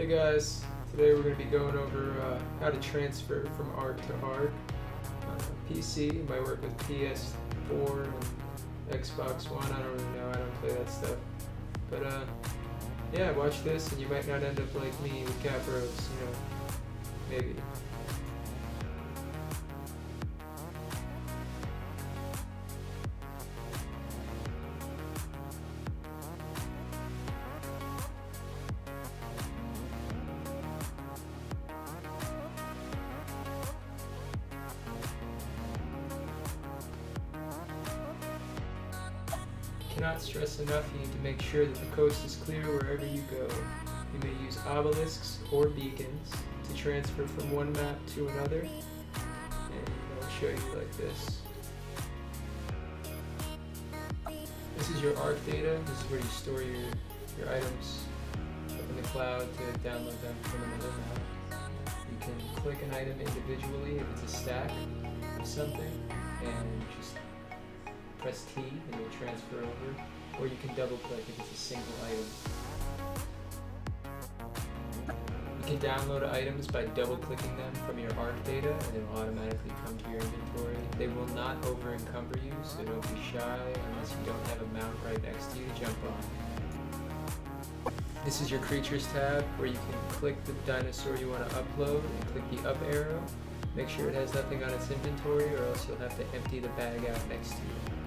Hey guys, today we're going to be going over uh, how to transfer from ARK to ARK. Uh, PC, might work with PS4 and Xbox One, I don't really know, I don't play that stuff. But uh, yeah, watch this and you might not end up like me with Capros, you know, maybe. Cannot stress enough, you need to make sure that the coast is clear wherever you go. You may use obelisks or beacons to transfer from one map to another. And I'll show you like this. This is your ARK data. This is where you store your, your items up in the cloud to download them from another map. You can click an item individually if it's a stack of something and just press T and you'll transfer over, or you can double click if it's a single item. You can download items by double clicking them from your ARK data and it will automatically come to your inventory. They will not over encumber you, so don't be shy unless you don't have a mount right next to you to jump on. This is your creatures tab where you can click the dinosaur you want to upload and click the up arrow. Make sure it has nothing on its inventory or else you'll have to empty the bag out next to you.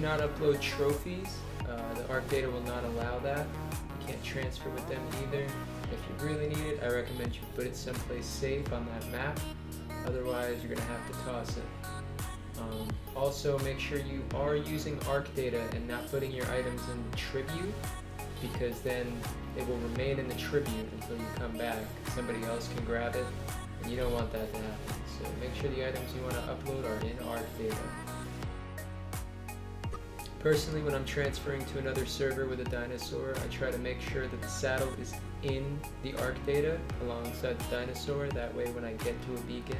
Cannot upload trophies. Uh, the ARK data will not allow that. You can't transfer with them either. If you really need it, I recommend you put it someplace safe on that map. Otherwise, you're going to have to toss it. Um, also, make sure you are using ARK data and not putting your items in tribute because then it will remain in the tribute until you come back. Somebody else can grab it, and you don't want that to happen. So make sure the items you want to upload are in ARK data. Personally, when I'm transferring to another server with a dinosaur, I try to make sure that the saddle is in the ARK data alongside the dinosaur. That way when I get to a beacon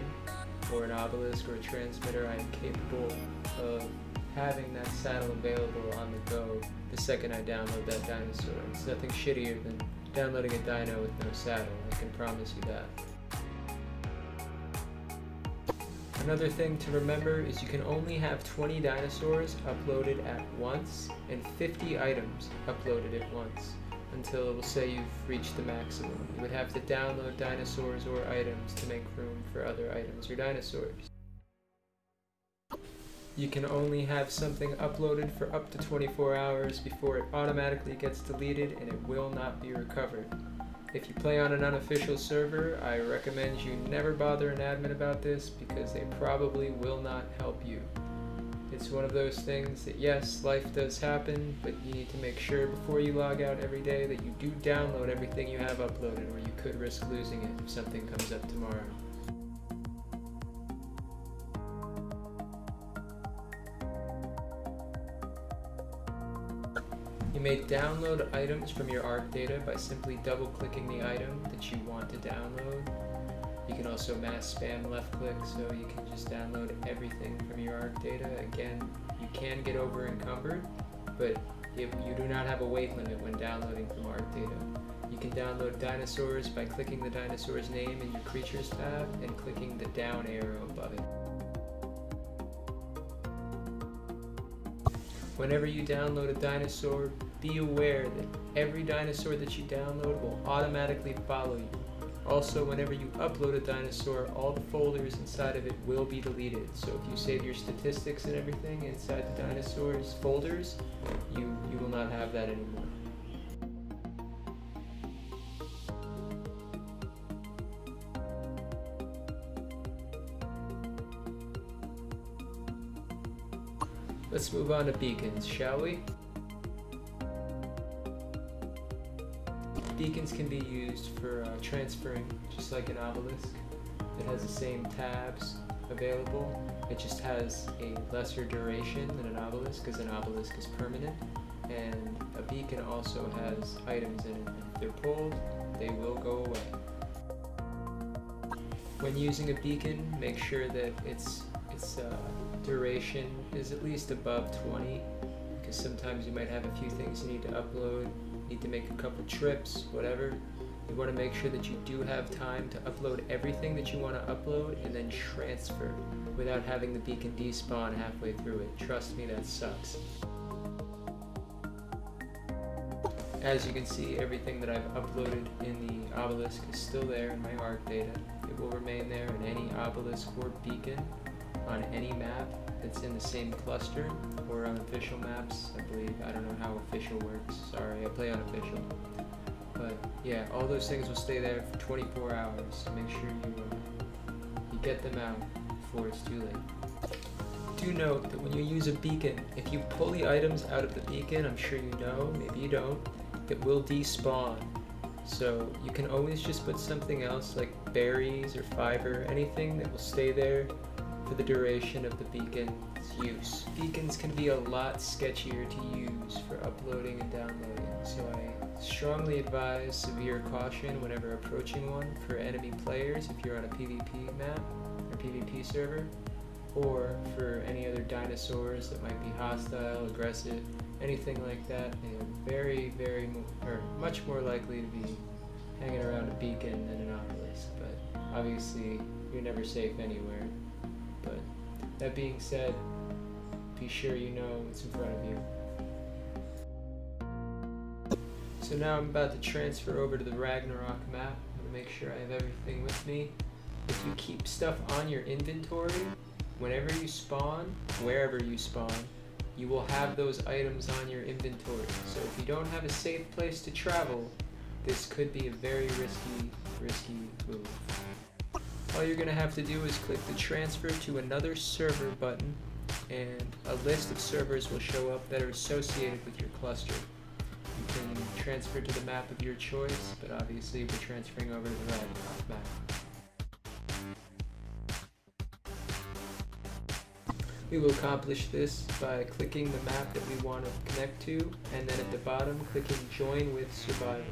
or an obelisk or a transmitter, I am capable of having that saddle available on the go the second I download that dinosaur. It's nothing shittier than downloading a dino with no saddle, I can promise you that. Another thing to remember is you can only have 20 dinosaurs uploaded at once and 50 items uploaded at once until it will say you've reached the maximum. You would have to download dinosaurs or items to make room for other items or dinosaurs. You can only have something uploaded for up to 24 hours before it automatically gets deleted and it will not be recovered. If you play on an unofficial server, I recommend you never bother an admin about this because they probably will not help you. It's one of those things that yes, life does happen, but you need to make sure before you log out every day that you do download everything you have uploaded or you could risk losing it if something comes up tomorrow. You may download items from your ARK data by simply double clicking the item that you want to download. You can also mass spam left click so you can just download everything from your ARK data. Again, you can get over encumbered, but you do not have a weight limit when downloading from ARK data. You can download dinosaurs by clicking the dinosaur's name in your creatures tab and clicking the down arrow above it. Whenever you download a dinosaur, be aware that every dinosaur that you download will automatically follow you. Also, whenever you upload a dinosaur, all the folders inside of it will be deleted. So if you save your statistics and everything inside the dinosaurs folders, you, you will not have that anymore. Let's move on to beacons, shall we? Beacons can be used for uh, transferring, just like an obelisk. It has the same tabs available. It just has a lesser duration than an obelisk, because an obelisk is permanent. And a beacon also has items in it. If they're pulled, they will go away. When using a beacon, make sure that its its uh, duration is at least above 20 because sometimes you might have a few things you need to upload need to make a couple trips, whatever, you want to make sure that you do have time to upload everything that you want to upload and then transfer without having the beacon despawn halfway through it. Trust me, that sucks. As you can see, everything that I've uploaded in the obelisk is still there in my ARK data. It will remain there in any obelisk or beacon on any map that's in the same cluster or on official maps, I believe. I don't know how official works. Sorry, I play unofficial. But yeah, all those things will stay there for 24 hours. Make sure you, uh, you get them out before it's too late. Do note that when you use a beacon, if you pull the items out of the beacon, I'm sure you know, maybe you don't, it will despawn. So you can always just put something else like berries or fiber, anything that will stay there for the duration of the beacon's use. Beacons can be a lot sketchier to use for uploading and downloading, so I strongly advise severe caution whenever approaching one for enemy players if you're on a PvP map or PvP server, or for any other dinosaurs that might be hostile, aggressive, anything like that, they are very, very, or much more likely to be hanging around a beacon than an obelisk. But obviously, you're never safe anywhere. But that being said, be sure you know what's in front of you. So now I'm about to transfer over to the Ragnarok map. I'm gonna make sure I have everything with me. If you keep stuff on your inventory, whenever you spawn, wherever you spawn, you will have those items on your inventory. So if you don't have a safe place to travel, this could be a very risky, risky move. All you're going to have to do is click the transfer to another server button and a list of servers will show up that are associated with your cluster. You can transfer to the map of your choice, but obviously we're transferring over to the Ragnarok map. We will accomplish this by clicking the map that we want to connect to, and then at the bottom clicking Join with Survival.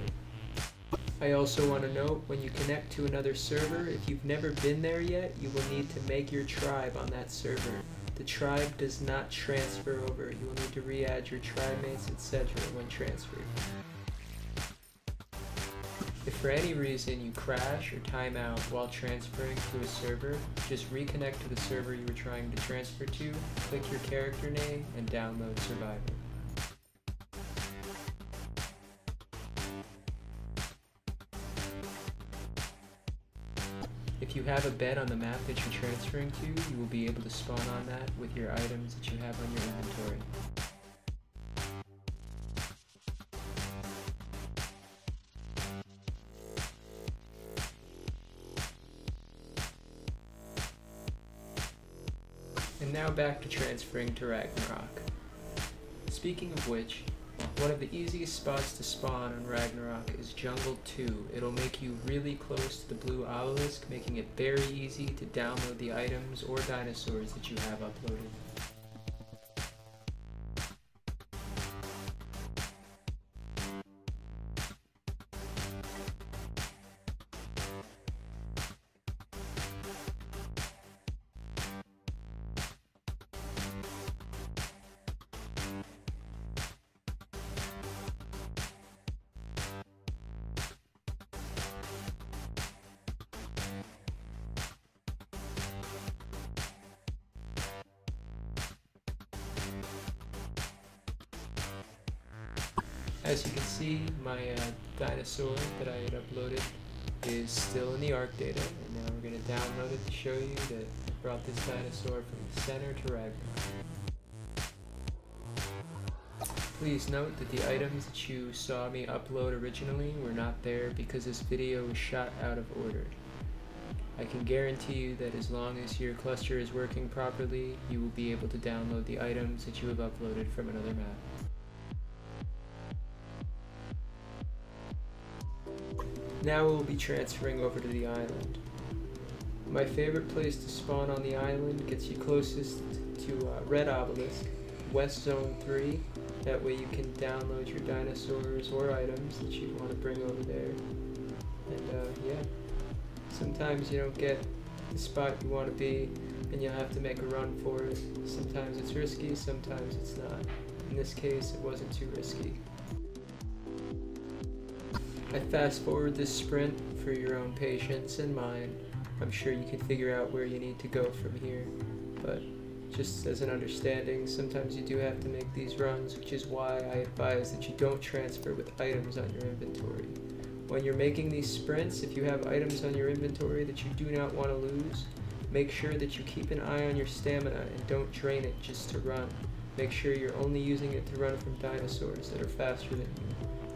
I also want to note, when you connect to another server, if you've never been there yet, you will need to make your tribe on that server. The tribe does not transfer over. You will need to re-add your tribe mates, etc. when transferred. If for any reason you crash or time out while transferring to a server, just reconnect to the server you were trying to transfer to, click your character name, and download Survivor. Have a bed on the map that you're transferring to, you will be able to spawn on that with your items that you have on your inventory. And now back to transferring to Ragnarok. Speaking of which, one of the easiest spots to spawn on Ragnarok is Jungle 2. It'll make you really close to the blue obelisk, making it very easy to download the items or dinosaurs that you have uploaded. As you can see, my uh, dinosaur that I had uploaded is still in the ARK data, and now we're going to download it to show you that I brought this dinosaur from the center to Ragnarok. Please note that the items that you saw me upload originally were not there because this video was shot out of order. I can guarantee you that as long as your cluster is working properly, you will be able to download the items that you have uploaded from another map. Now we'll be transferring over to the island. My favorite place to spawn on the island gets you closest to uh, Red Obelisk, West Zone 3. That way you can download your dinosaurs or items that you want to bring over there. And uh, yeah, sometimes you don't get the spot you want to be and you'll have to make a run for it. Sometimes it's risky, sometimes it's not. In this case, it wasn't too risky. I fast forward this sprint for your own patience and mine. I'm sure you can figure out where you need to go from here, but just as an understanding, sometimes you do have to make these runs, which is why I advise that you don't transfer with items on your inventory. When you're making these sprints, if you have items on your inventory that you do not want to lose, make sure that you keep an eye on your stamina and don't drain it just to run. Make sure you're only using it to run from dinosaurs that are faster than you.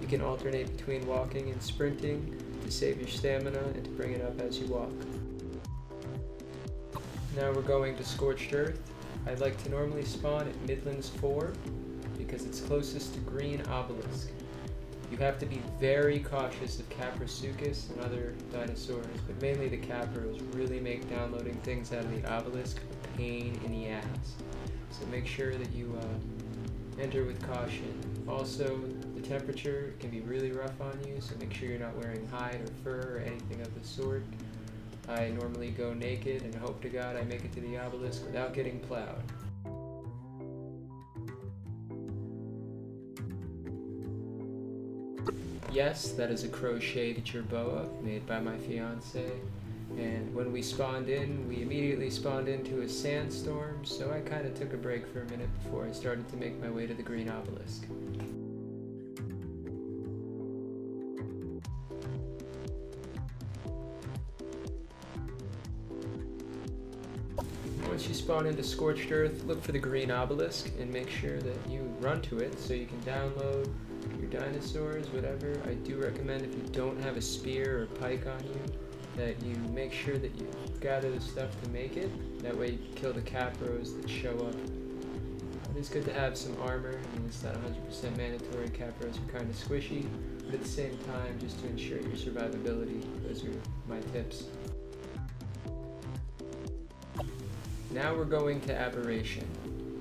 You can alternate between walking and sprinting to save your stamina and to bring it up as you walk. Now we're going to Scorched Earth. I'd like to normally spawn at Midlands 4 because it's closest to Green Obelisk. You have to be very cautious of Kaprosuchus and other dinosaurs, but mainly the Capros really make downloading things out of the obelisk a pain in the ass. So make sure that you uh, enter with caution. Also, temperature can be really rough on you, so make sure you're not wearing hide or fur or anything of the sort. I normally go naked and hope to God I make it to the obelisk without getting plowed. Yes, that is a crocheted jerboa made by my fiance. And when we spawned in, we immediately spawned into a sandstorm, so I kind of took a break for a minute before I started to make my way to the green obelisk. Spawn into Scorched Earth, look for the green obelisk and make sure that you run to it so you can download your dinosaurs, whatever. I do recommend if you don't have a spear or pike on you, that you make sure that you gather the stuff to make it. That way you can kill the capros that show up. It is good to have some armor, it's not 100% mandatory, capros are kind of squishy, but at the same time, just to ensure your survivability, those are my tips. Now we're going to Aberration.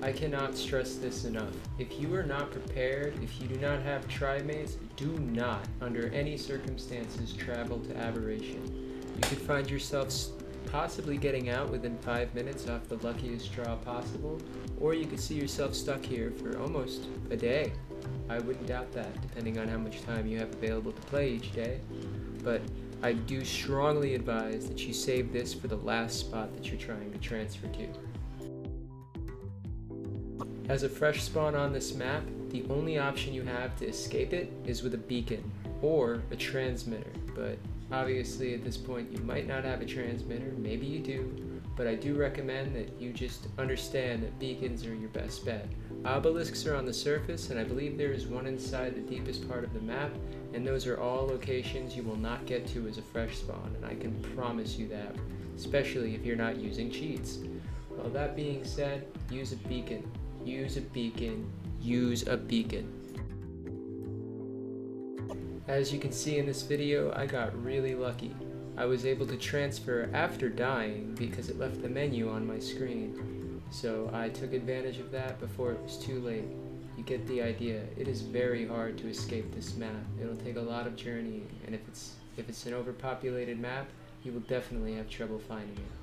I cannot stress this enough. If you are not prepared, if you do not have trimates, do not, under any circumstances, travel to Aberration. You could find yourself possibly getting out within 5 minutes off the luckiest draw possible, or you could see yourself stuck here for almost a day. I wouldn't doubt that, depending on how much time you have available to play each day. But I do strongly advise that you save this for the last spot that you're trying to transfer to. As a fresh spawn on this map, the only option you have to escape it is with a beacon or a transmitter, but obviously at this point you might not have a transmitter, maybe you do, but I do recommend that you just understand that beacons are your best bet. Obelisks are on the surface, and I believe there is one inside the deepest part of the map, and those are all locations you will not get to as a fresh spawn, and I can promise you that, especially if you're not using cheats. Well, that being said, use a beacon. Use a beacon. Use a beacon. As you can see in this video, I got really lucky. I was able to transfer after dying because it left the menu on my screen. So I took advantage of that before it was too late. You get the idea. It is very hard to escape this map. It'll take a lot of journeying, and if it's if it's an overpopulated map, you will definitely have trouble finding it.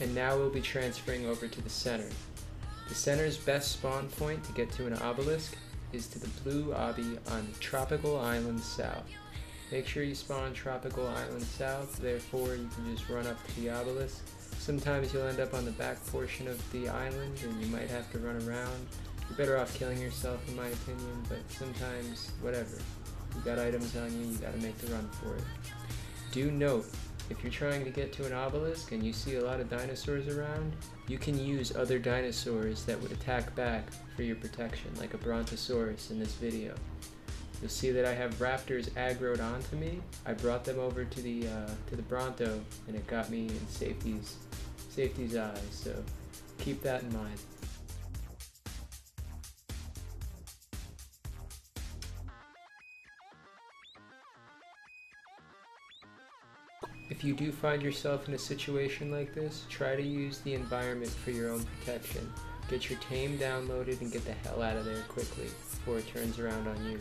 And now we'll be transferring over to the center. The center's best spawn point to get to an obelisk is to the blue obby on Tropical Island South. Make sure you spawn Tropical Island South, therefore you can just run up to the obelisk. Sometimes you'll end up on the back portion of the island and you might have to run around. You're better off killing yourself in my opinion, but sometimes, whatever. You got items on you, you gotta make the run for it. Do note, if you're trying to get to an obelisk and you see a lot of dinosaurs around, you can use other dinosaurs that would attack back for your protection, like a Brontosaurus in this video. You'll see that I have raptors aggroed onto me. I brought them over to the uh, to the Bronto, and it got me in safety's safety's eyes. So keep that in mind. If you do find yourself in a situation like this, try to use the environment for your own protection. Get your tame downloaded and get the hell out of there quickly before it turns around on you.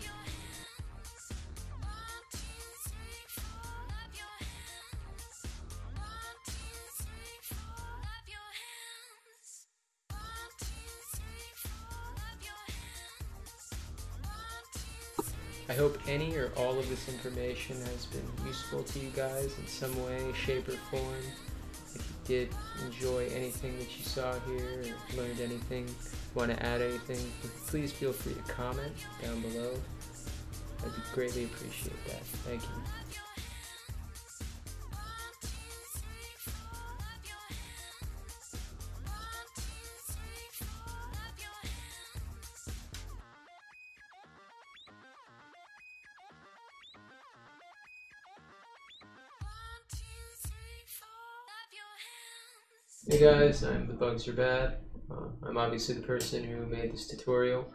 I hope any or all of this information has been useful to you guys in some way, shape, or form. If you did enjoy anything that you saw here or learned anything, want to add anything, please feel free to comment down below. I'd greatly appreciate that. Thank you. Hey guys, I'm The Bugs Are Bad. Uh, I'm obviously the person who made this tutorial.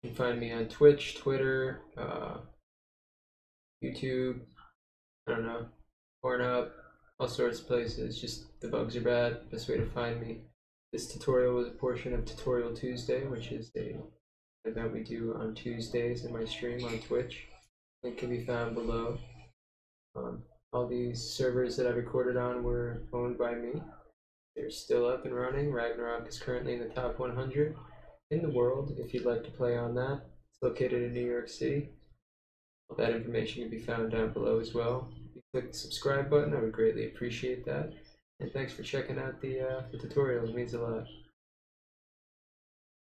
You can find me on Twitch, Twitter, uh, YouTube, I don't know, Pornhub, all sorts of places. Just The Bugs Are Bad, best way to find me. This tutorial was a portion of Tutorial Tuesday, which is a event we do on Tuesdays in my stream on Twitch. Link can be found below. Um, all these servers that I recorded on were owned by me. They're still up and running. Ragnarok is currently in the top 100 in the world if you'd like to play on that. It's located in New York City. All that information can be found down below as well. If you click the subscribe button, I would greatly appreciate that. And thanks for checking out the, uh, the tutorial, it means a lot.